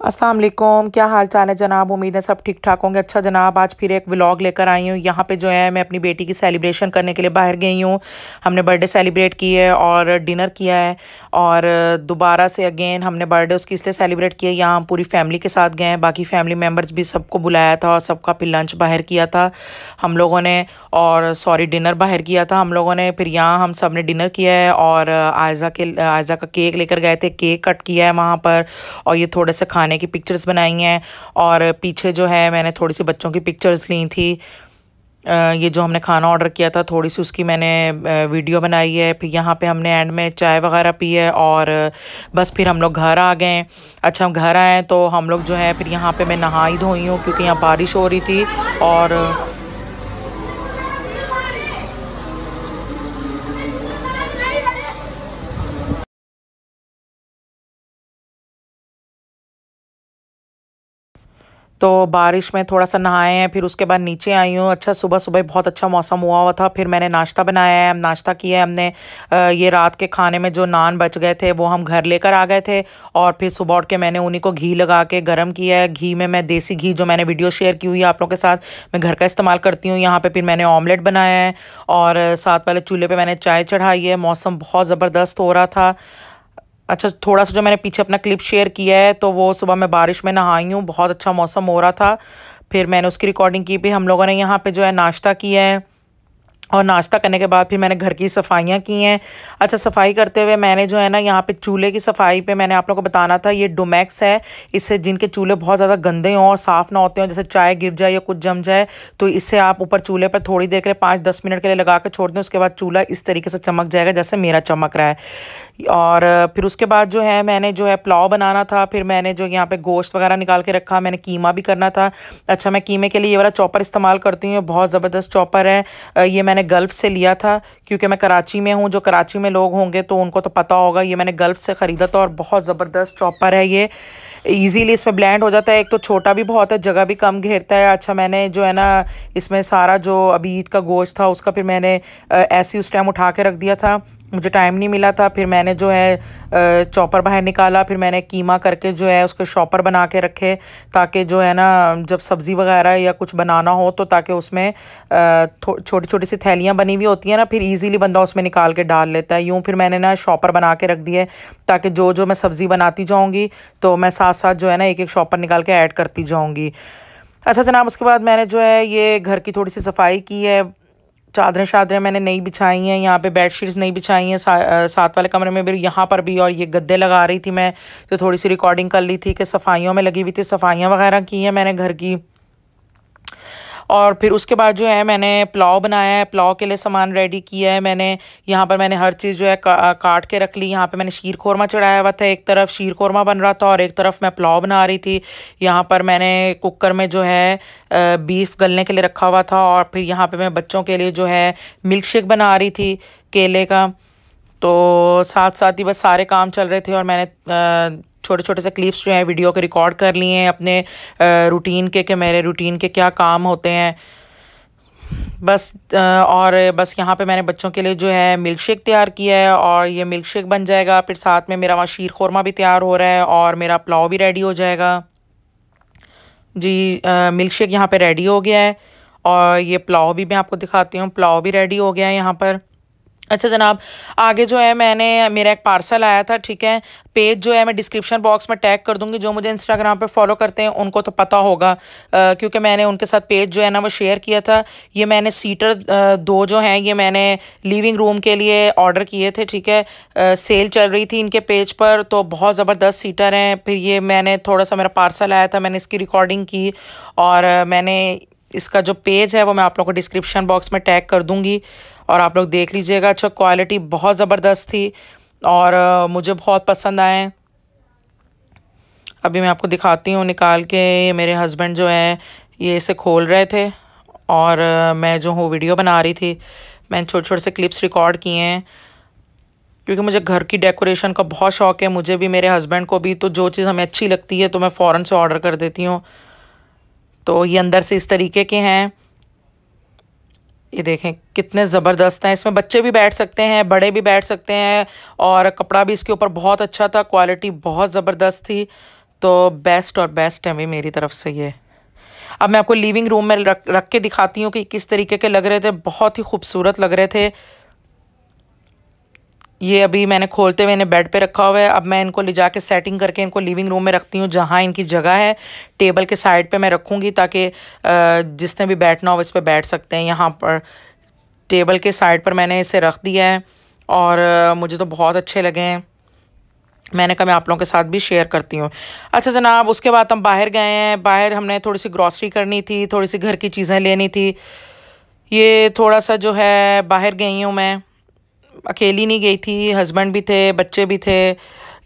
अस्सलाम वालेकुम क्या हाल चाल है जनाब? उम्मीद है सब ठीक ठाक होंगे। अच्छा जनाब, आज फिर एक व्लॉग लेकर आई हूँ। यहाँ पे जो है, मैं अपनी बेटी की सेलिब्रेशन करने के लिए बाहर गई हूँ। हमने बर्थडे सेलिब्रेट की है और डिनर किया है और दोबारा से अगेन हमने बर्थडे उसकी इसलिए सेलिब्रेट किया है यहाँ हम पूरी फैमिली के साथ गए हैं। बाकी फैमिली मेंबर्स भी सबको बुलाया था और सबका फिर लंच बाहर किया था हम लोगों ने और सॉरी, डिनर बाहर किया था हम लोगों ने। फिर यहाँ हम सबने डिनर किया है और आयज़ा के, आयज़ा का केक लेकर गए थे। केक कट किया है वहाँ पर और ये थोड़े से खाने खाने की पिक्चर्स बनाई हैं और पीछे जो है मैंने थोड़ी सी बच्चों की पिक्चर्स ली थी। ये जो हमने खाना ऑर्डर किया था थोड़ी सी उसकी मैंने वीडियो बनाई है। फिर यहाँ पे हमने एंड में चाय वगैरह पी है और बस फिर हम लोग घर आ गए। अच्छा हम घर आए तो हम लोग जो है फिर यहाँ पे मैं नहाई धोई हूँ क्योंकि यहाँ बारिश हो रही थी और तो बारिश में थोड़ा सा नहाए हैं, फिर उसके बाद नीचे आई हूँ। अच्छा सुबह सुबह बहुत अच्छा मौसम हुआ हुआ था। फिर मैंने नाश्ता बनाया है। नाश्ता किया है हमने। ये रात के खाने में जो नान बच गए थे, वो हम घर लेकर आ गए थे। और फिर सुबह उठ के मैंने उन्हीं को घी लगा के गर्म किया है। घी में मैं देसी घी जो मैंने वीडियो शेयर की हुई है आप लोगों के साथ, मैं घर का इस्तेमाल करती हूँ। यहाँ पर फिर मैंने ऑमलेट बनाया है। और साथ वाले चूल्हे पर मैंने चाय चढ़ाई है। मौसम बहुत ज़बरदस्त हो रहा था। अच्छा थोड़ा सा जो मैंने पीछे अपना क्लिप शेयर किया है तो वो सुबह मैं बारिश में नहाई हूँ, बहुत अच्छा मौसम हो रहा था। फिर मैंने उसकी रिकॉर्डिंग की भी हम लोगों ने यहाँ पे जो है नाश्ता किया है। और नाश्ता करने के बाद फिर मैंने घर की सफाइयाँ की हैं। अच्छा सफ़ाई करते हुए मैंने जो है ना, यहाँ पे चूल्हे की सफ़ाई पे मैंने आप लोगों को बताना था, ये डोमैक्स है। इससे जिनके चूल्हे बहुत ज़्यादा गंदे हों और साफ़ ना होते हों, जैसे चाय गिर जाए या कुछ जम जाए तो इससे आप ऊपर चूल्हे पर थोड़ी देर के लिए पाँच दस मिनट के लिए लगा के छोड़ दें, उसके बाद चूल्हा इस तरीके से चमक जाएगा जैसे मेरा चमक रहा है। और फिर उसके बाद जो है, मैंने जो है पुलाव बनाना था, फिर मैंने जो यहाँ पे गोश्त वगैरह निकाल के रखा, मैंने कीमा भी करना था। अच्छा मैं कीमे के लिए ये वाला चॉपर इस्तेमाल करती हूँ बहुत ज़बरदस्त चॉपर है। ये मैंने गल्फ़ से लिया था, क्योंकि मैं कराची में हूँ, जो कराची में लोग होंगे तो उनको तो पता होगा, ये मैंने गल्फ़ से ख़रीदा था और बहुत ज़बरदस्त चॉपर है ये। ईजीली इसमें ब्लेंड हो जाता है। एक तो छोटा भी बहुत है, जगह भी कम घेरता है। अच्छा मैंने जो है ना, इसमें सारा जो अभी ईद का गोश्त था, उसका फिर मैंने ऐसी उस टाइम उठा के रख दिया था। मुझे टाइम नहीं मिला था। फिर मैंने जो है चॉपर बाहर निकाला। फिर मैंने कीमा करके जो है, उसके शॉपर बना के रखे, ताकि जो है ना, जब सब्ज़ी वगैरह या कुछ बनाना हो तो ताकि उसमें छोटी छोटी सी थैलियाँ बनी हुई होती हैं ना, फिर इजीली बंदा उसमें निकाल के डाल लेता है। यूँ फिर मैंने ना शॉपर बना के रख दिए, ताकि जो जो मैं सब्ज़ी बनाती जाऊँगी तो मैं साथ साथ जो है ना एक एक शॉपर निकाल के ऐड करती जाऊँगी। अच्छा जनाब उसके बाद मैंने जो है ये घर की थोड़ी सी सफ़ाई की है। चादरें शादरें मैंने नई बिछाई हैं यहाँ पे बेडशीट्स नई बिछाई हैं सा, साथ वाले कमरे में भी यहाँ पर भी और ये गद्दे लगा रही थी मैं तो थोड़ी सी रिकॉर्डिंग कर ली थी कि सफाइयों में लगी हुई थी सफाइयाँ वगैरह की हैं मैंने घर की। और फिर उसके बाद जो है मैंने पुलाव बनाया है। पुलाव के लिए सामान रेडी किया है मैंने। यहाँ पर मैंने हर चीज़ जो है का, काट के रख ली। यहाँ पे मैंने शीर खोरमा चढ़ाया हुआ था। एक तरफ़ शीर खोरमा बन रहा था और एक तरफ़ मैं पुलाव बना रही थी। यहाँ पर मैंने कुकर में जो है बीफ गलने के लिए रखा हुआ था और फिर यहाँ पर मैं बच्चों के लिए जो है मिल्क शेक बना रही थी केले का। तो साथ साथ ही बस सारे काम चल रहे थे और मैंने छोटे छोटे से क्लिप्स जो हैं वीडियो के रिकॉर्ड कर लिए हैं अपने रूटीन के कि मेरे रूटीन के क्या काम होते हैं। बस और बस यहाँ पे मैंने बच्चों के लिए जो है मिल्क शेक तैयार किया है और ये मिल्क शेक बन जाएगा। फिर साथ में मेरा वहाँ शीर खोरमा भी तैयार हो रहा है और मेरा पुलाव भी रेडी हो जाएगा। जी मिल्क शेक यहाँ पे रेडी हो गया है और ये पुलाव भी मैं आपको दिखाती हूँ। पुलाव भी रेडी हो गया है यहाँ पर। अच्छा जनाब आगे जो है मैंने मेरा एक पार्सल आया था ठीक है? पेज जो है मैं डिस्क्रिप्शन बॉक्स में टैग कर दूँगी जो मुझे इंस्टाग्राम पे फॉलो करते हैं उनको तो पता होगा क्योंकि मैंने उनके साथ पेज जो है ना वो शेयर किया था। ये मैंने सीटर आ, दो जो हैं ये मैंने लिविंग रूम के लिए ऑर्डर किए थे ठीक है? आ, सेल चल रही थी इनके पेज पर तो बहुत ज़बरदस्त सीटर हैं। फिर ये मैंने थोड़ा सा मेरा पार्सल आया था मैंने इसकी रिकॉर्डिंग की और मैंने इसका जो पेज है वो मैं आप लोग को डिस्क्रिप्शन बॉक्स में टैग कर दूँगी और आप लोग देख लीजिएगा। अच्छा क्वालिटी बहुत ज़बरदस्त थी और मुझे बहुत पसंद आए। अभी मैं आपको दिखाती हूँ निकाल के मेरे हस्बैंड जो है, ये इसे खोल रहे थे और मैं जो हूँ वीडियो बना रही थी। मैंने छोटे छोटे से क्लिप्स रिकॉर्ड किए हैं क्योंकि मुझे घर की डेकोरेशन का बहुत शौक़ है। मुझे भी, मेरे हस्बैंड को भी तो जो चीज़ हमें अच्छी लगती है तो मैं फ़ौरन से ऑर्डर कर देती हूँ। तो ये अंदर से इस तरीके के हैं। ये देखें, कितने ज़बरदस्त हैं। इसमें बच्चे भी बैठ सकते हैं, बड़े भी बैठ सकते हैं और कपड़ा भी इसके ऊपर बहुत अच्छा था, क्वालिटी बहुत ज़बरदस्त थी। तो बेस्ट और बेस्ट है भाई मेरी तरफ़ से ये। अब मैं आपको लिविंग रूम में रख रख के दिखाती हूँ कि किस तरीके के लग रहे थे, बहुत ही खूबसूरत लग रहे थे। ये अभी मैंने खोलते हुए इन्हें बेड पे रखा हुआ है। अब मैं इनको ले जाके सेटिंग करके इनको लिविंग रूम में रखती हूँ, जहाँ इनकी जगह है। टेबल के साइड पे मैं रखूँगी ताकि जिसने भी बैठना हो इस पर बैठ सकते हैं। यहाँ पर टेबल के साइड पर मैंने इसे रख दिया है और मुझे तो बहुत अच्छे लगे हैं। मैंने कहा मैं आप लोगों के साथ भी शेयर करती हूँ। अच्छा जनाब, उसके बाद हम बाहर गए हैं। बाहर हमने थोड़ी सी ग्रॉसरी करनी थी थोड़ी सी घर की चीज़ें लेनी थी। ये थोड़ा सा जो है, बाहर गई हूँ मैं। अकेली नहीं गई थी हस्बैंड भी थे, बच्चे भी थे।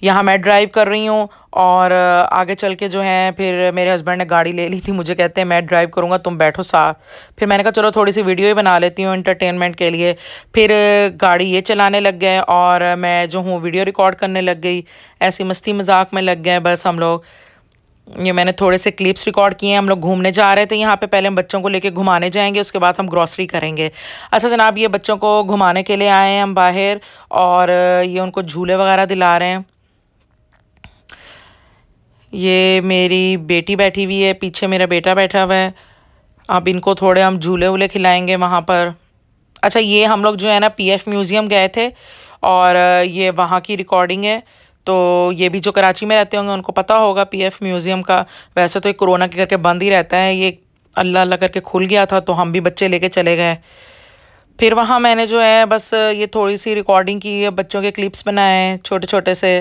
यहाँ मैं ड्राइव कर रही हूँ और आगे चल के जो है, फिर मेरे हस्बैंड ने गाड़ी ले ली थी। मुझे कहते हैं, मैं ड्राइव करूँगा, तुम बैठो सा। फिर मैंने कहा, चलो, थोड़ी सी वीडियो ही बना लेती हूँ इंटरटेनमेंट के लिए। फिर गाड़ी ये चलाने लग गए और मैं जो हूँ वीडियो रिकॉर्ड करने लग गई। ऐसी मस्ती मज़ाक में लग गए बस हम लोग। ये मैंने थोड़े से क्लिप्स रिकॉर्ड किए हैं, हम लोग घूमने जा रहे थे, यहाँ पे पहले हम बच्चों को लेके घुमाने जाएँगे, उसके बाद हम ग्रॉसरी करेंगे। अच्छा जनाब, ये बच्चों को घुमाने के लिए आए हैं हम बाहर, और ये उनको झूले वगैरह दिला रहे हैं। ये मेरी बेटी बैठी हुई है, पीछे मेरा बेटा बैठा हुआ है। अब इनको थोड़े हम झूले वूले खिलाएँगे वहाँ पर। अच्छा ये हम लोग जो है ना पीएफ म्यूज़ियम गए थे, और ये वहाँ की रिकॉर्डिंग है। तो ये भी जो कराची में रहते होंगे, उनको पता होगा पीएफ म्यूज़ियम का। वैसे तो ये कोरोना के करके बंद ही रहता है, ये अल्लाह अल्लाह करके खुल गया था तो हम भी बच्चे लेके चले गए। फिर वहाँ मैंने जो है, बस ये थोड़ी सी रिकॉर्डिंग की है बच्चों के क्लिप्स बनाए हैं छोटे छोटे से।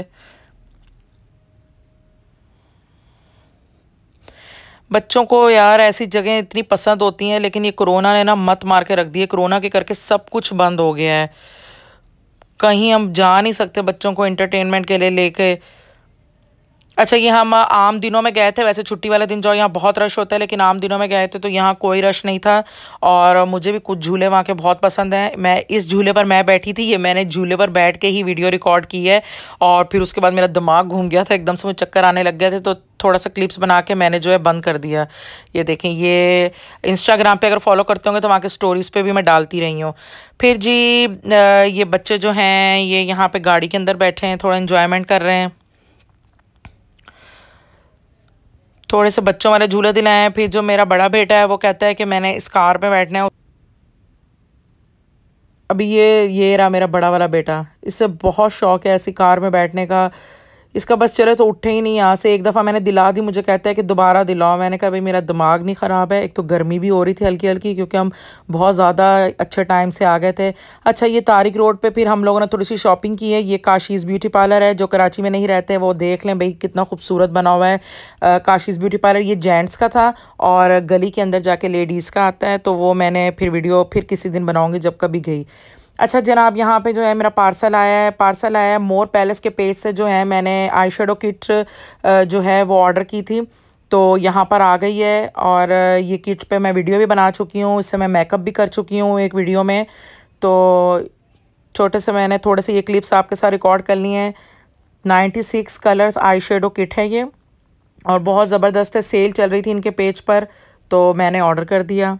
बच्चों को यार ऐसी जगह इतनी पसंद होती हैं, लेकिन ये कोरोना ने ना मत मार के रख दी है। कोरोना के करके सब कुछ बंद हो गया है। कहीं हम जा नहीं सकते बच्चों को एंटरटेनमेंट के लिए लेके। अच्छा ये हम आम दिनों में गए थे। वैसे छुट्टी वाले दिन जो यहाँ बहुत रश होता है, लेकिन आम दिनों में गए थे तो यहाँ कोई रश नहीं था। और मुझे भी कुछ झूले वहाँ के बहुत पसंद हैं। मैं इस झूले पर मैं बैठी थी, ये मैंने झूले पर बैठ के ही वीडियो रिकॉर्ड की है। और फिर उसके बाद मेरा दिमाग घूम गया था, एकदम से मुझे चक्कर आने लग गए थे तो थोड़ा सा क्लिप्स बना के मैंने जो है बंद कर दिया। ये देखें, ये इंस्टाग्राम पे अगर फॉलो करते होंगे तो वहाँ के स्टोरीज़ पे भी मैं डालती रही हूँ। फिर जी ये बच्चे जो हैं, ये यहाँ पे गाड़ी के अंदर बैठे हैं, थोड़ा इन्जॉयमेंट कर रहे हैं। थोड़े से बच्चों वाले झूले दिलाए हैं फिर जो मेरा बड़ा बेटा है वो कहता है कि मैंने इस कार पे बैठना है। अभी ये ये रहा मेरा बड़ा वाला बेटा। इससे बहुत शौक है ऐसी कार में बैठने का। इसका बस चले तो उठे ही नहीं यहाँ से। एक दफ़ा मैंने दिला दी, मुझे कहता है कि दोबारा दिलाओ। मैंने कहा, भाई, मेरा दिमाग नहीं ख़राब है। एक तो गर्मी भी हो रही थी हल्की हल्की क्योंकि हम बहुत ज़्यादा अच्छे टाइम से आ गए थे। अच्छा ये तारिक रोड पे फिर हम लोगों ने थोड़ी सी शॉपिंग की है। ये काशीज़ ब्यूटी पार्लर है, जो कराची में नहीं रहते, वो देख लें। भाई, कितना खूबसूरत बना हुआ है काशीज़ ब्यूटी पार्लर ये जेंट्स का था और गली के अंदर जाके लेडीज़ का आता है तो वो मैंने फिर वीडियो फिर किसी दिन बनाऊँगी जब कभी गई। अच्छा जनाब, यहाँ पे जो है मेरा पार्सल आया है, पार्सल आया है मोर पैलेस के पेज से जो है मैंने आई शेडो किट जो है वो ऑर्डर की थी तो यहाँ पर आ गई है और ये किट पे मैं वीडियो भी बना चुकी हूँ, इससे मैं मेकअप भी कर चुकी हूँ एक वीडियो में तो छोटे से मैंने थोड़े से ये क्लिप्स आपके साथ रिकॉर्ड कर लिए हैं। Ninety six colours eye shadow kit है ये और बहुत ज़बरदस्त सेल चल रही थी इनके पेज पर तो मैंने ऑर्डर कर दिया।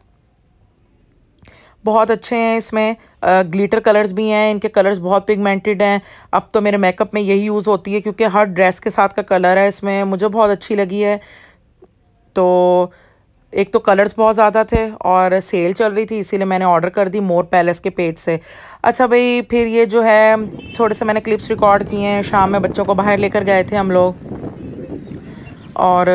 बहुत अच्छे हैं इसमें। ग्लिटर कलर्स भी हैं, इनके कलर्स बहुत पिगमेंटेड हैं। अब तो मेरे मेकअप में यही यूज़ होती है क्योंकि हर ड्रेस के साथ का कलर है इसमें। मुझे बहुत अच्छी लगी है। तो एक तो कलर्स बहुत ज़्यादा थे और सेल चल रही थी, इसीलिए मैंने ऑर्डर कर दी मोर पैलेस के पेज से। अच्छा भाई, फिर ये जो है, थोड़े से मैंने क्लिप्स रिकॉर्ड किए हैं। शाम में बच्चों को बाहर लेकर गए थे हम लोग। और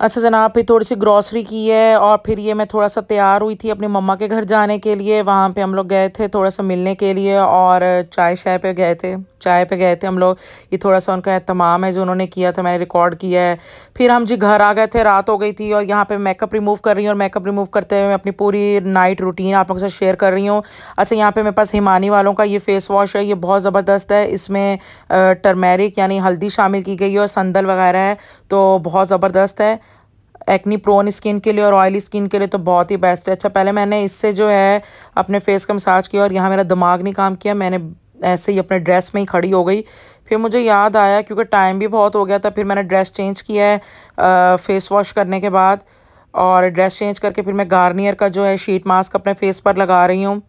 अच्छा जनाब फिर थोड़ी सी ग्रॉसरी की है और फिर ये मैं थोड़ा सा तैयार हुई थी अपनी मम्मा के घर जाने के लिए। वहाँ पे हम लोग गए थे थोड़ा सा मिलने के लिए और चाय शाय पे गए थे। चाय पे गए थे हम लोग। ये थोड़ा सा उनका तमाम है जो उन्होंने किया था, मैंने रिकॉर्ड किया है। फिर हम जी घर आ गए थे, रात हो गई थी और यहाँ पे मेकअप रिमूव कर रही हूँ और मेकअप रिमूव करते हुए मैं अपनी पूरी नाइट रूटीन आप लोगों के साथ शेयर कर रही हूँ। अच्छा यहाँ पे मेरे पास हिमानी वालों का ये फेस वॉश है, ये बहुत ज़बरदस्त है। इसमें टर्मेरिक यानी हल्दी शामिल की गई है और संदल वगैरह है तो बहुत ज़बरदस्त है। एक्नी प्रोन स्किन के लिए और ऑयली स्किन के लिए तो बहुत ही बेस्ट है। अच्छा पहले मैंने इससे जो है अपने फेस का मसाज किया और यहाँ मेरा दिमाग नहीं काम किया, मैंने ऐसे ही अपने ड्रेस में ही खड़ी हो गई। फिर मुझे याद आया क्योंकि टाइम भी बहुत हो गया था, फिर मैंने ड्रेस चेंज किया है फेस वॉश करने के बाद और ड्रेस चेंज करके फिर मैं गार्नियर का जो है शीट मास्क अपने फेस पर लगा रही हूँ।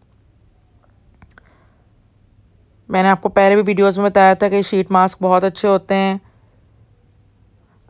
मैंने आपको पहले भी वीडियोस में बताया था कि शीट मास्क बहुत अच्छे होते हैं।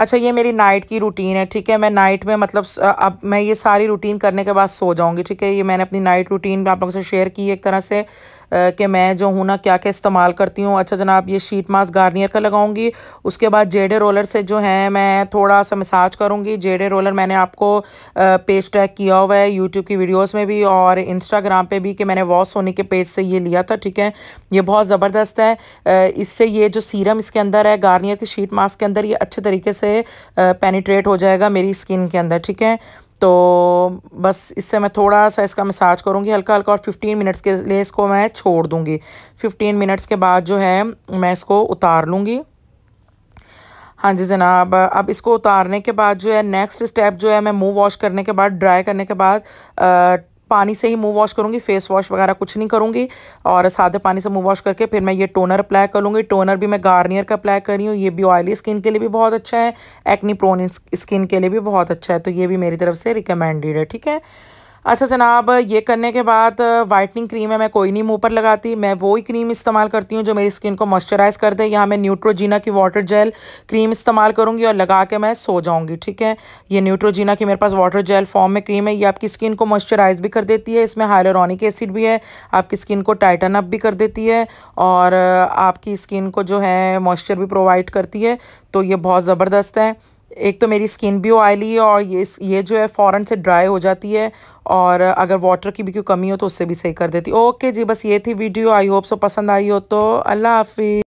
अच्छा ये मेरी नाइट की रूटीन है, ठीक है? मैं नाइट में मतलब अब मैं ये सारी रूटीन करने के बाद सो जाऊँगी, ठीक है? ये मैंने अपनी नाइट रूटीन आप लोगों से शेयर की एक तरह से। कि मैं जो हूँ ना क्या क्या इस्तेमाल करती हूँ। अच्छा जनाब, ये शीट मास्क गार्नियर का लगाऊँगी। उसके बाद जेडे रोलर से जो है, मैं थोड़ा सा मसाज करूँगी। जेडे रोलर मैंने आपको पेज टैग किया हुआ है यूट्यूब की वीडियोज़ में भी और इंस्टाग्राम पर भी कि मैंने वॉश सोनी के पेज से ये लिया था, ठीक है? ये बहुत ज़बरदस्त है। इससे ये जो सीरम इसके अंदर है गार्नियर की शीट मास्क के अंदर, ये अच्छे तरीके से पेनीट्रेट हो जाएगा मेरी स्किन के अंदर, ठीक है? तो बस इससे मैं थोड़ा सा इसका मसाज करूँगी, हल्का हल्का, और 15 मिनट्स के लिए इसको मैं छोड़ दूँगी। 15 मिनट्स के बाद जो है, मैं इसको उतार लूँगी। हाँ जी जनाब, अब इसको उतारने के बाद जो है नेक्स्ट स्टेप जो है, मैं मुँह वॉश करने के बाद ड्राई करने के बाद पानी से ही मुँह वॉश करूँगी फेस वॉश वगैरह कुछ नहीं करूँगी और सादे पानी से मुँह वॉश करके फिर मैं ये टोनर अप्लाई कर लूँगी। टोनर भी मैं गार्नियर का अप्लाई कर रही हूँ, ये भी ऑयली स्किन के लिए भी बहुत अच्छा है एक्नी प्रोन स्किन के लिए भी बहुत अच्छा है तो ये भी मेरी तरफ़ से रिकमेंडेड है, ठीक है? अच्छा जनाब, ये करने के बाद वाइटनिंग क्रीम है, मैं कोई नहीं मुँह पर लगाती, मैं वो ही क्रीम इस्तेमाल करती हूँ जो मेरी स्किन को मॉइस्चराइज कर दे। यहाँ मैं न्यूट्रोजीना की वाटर जेल क्रीम इस्तेमाल करूँगी और लगा के मैं सो जाऊँगी, ठीक है? ये न्यूट्रोजीना की मेरे पास वाटर जेल फॉर्म में क्रीम है, ये आपकी स्किन को मॉइस्चराइज भी कर देती है, इसमें हाइलोरॉनिक एसिड भी है, आपकी स्किन को टाइटन अप भी कर देती है और, आपकी स्किन को जो है मॉइस्चर भी प्रोवाइड करती है तो ये बहुत ज़बरदस्त है। एक तो मेरी स्किन भी ऑयली है और ये ये जो है फ़ौरन से ड्राई हो जाती है और अगर वाटर की भी कोई कमी हो तो उससे भी सही कर देती। ओके जी, बस ये थी वीडियो आई होप सो पसंद आई हो तो अल्लाह हाफि